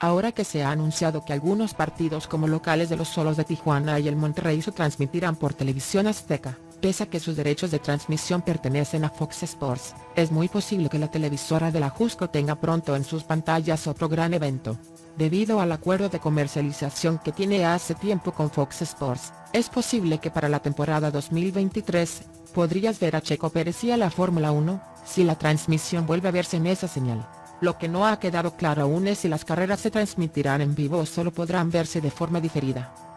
ahora que se ha anunciado que algunos partidos como locales de los Solos de Tijuana y el Monterrey se transmitirán por televisión azteca, pese a que sus derechos de transmisión pertenecen a Fox Sports, es muy posible que la televisora de la Jusco tenga pronto en sus pantallas otro gran evento. Debido al acuerdo de comercialización que tiene hace tiempo con Fox Sports, es posible que para la temporada 2023, podrías ver a Checo Pérez y a la Fórmula 1, si la transmisión vuelve a verse en esa señal. Lo que no ha quedado claro aún es si las carreras se transmitirán en vivo o solo podrán verse de forma diferida.